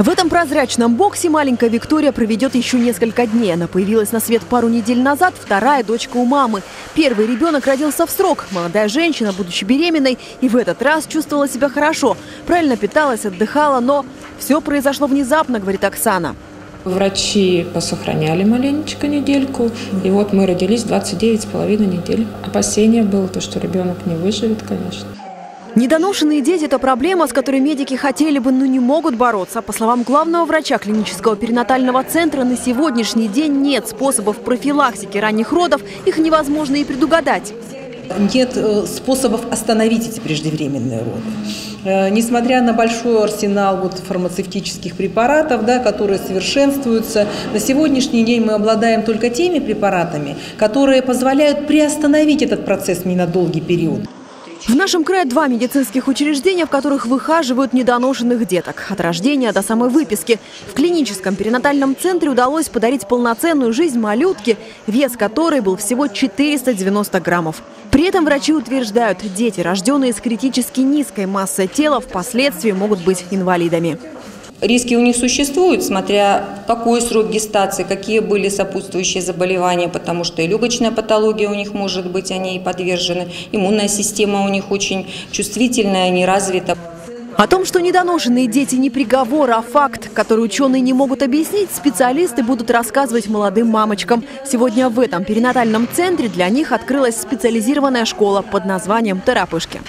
В этом прозрачном боксе маленькая Виктория проведет еще несколько дней. Она появилась на свет пару недель назад, вторая дочка у мамы. Первый ребенок родился в срок. Молодая женщина, будучи беременной, и в этот раз чувствовала себя хорошо. Правильно питалась, отдыхала, но все произошло внезапно, говорит Оксана. Врачи посохраняли маленечко недельку, и вот мы родились 29 с половиной недель. Опасение было то, что ребенок не выживет, конечно. Недоношенные дети – это проблема, с которой медики хотели бы, но не могут бороться. По словам главного врача клинического перинатального центра, на сегодняшний день нет способов профилактики ранних родов, их невозможно и предугадать. Нет э, способов остановить эти преждевременные роды. Э, несмотря на большой арсенал вот фармацевтических препаратов, да, которые совершенствуются, на сегодняшний день мы обладаем только теми препаратами, которые позволяют приостановить этот процесс не на долгий период. В нашем крае два медицинских учреждения, в которых выхаживают недоношенных деток. От рождения до самой выписки. В клиническом перинатальном центре удалось подарить полноценную жизнь малютке, вес которой был всего 490 граммов. При этом врачи утверждают, дети, рожденные с критически низкой массой тела, впоследствии могут быть инвалидами. Риски у них существуют, смотря какой срок гестации, какие были сопутствующие заболевания, потому что и легочная патология у них может быть, они и подвержены, иммунная система у них очень чувствительная, не развита. О том, что недоношенные дети не приговор, а факт, который ученые не могут объяснить, специалисты будут рассказывать молодым мамочкам. Сегодня в этом перинатальном центре для них открылась специализированная школа под названием «Тарапышки».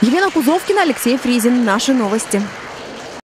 Елена Кузовкина, Алексей Фризин. Наши новости.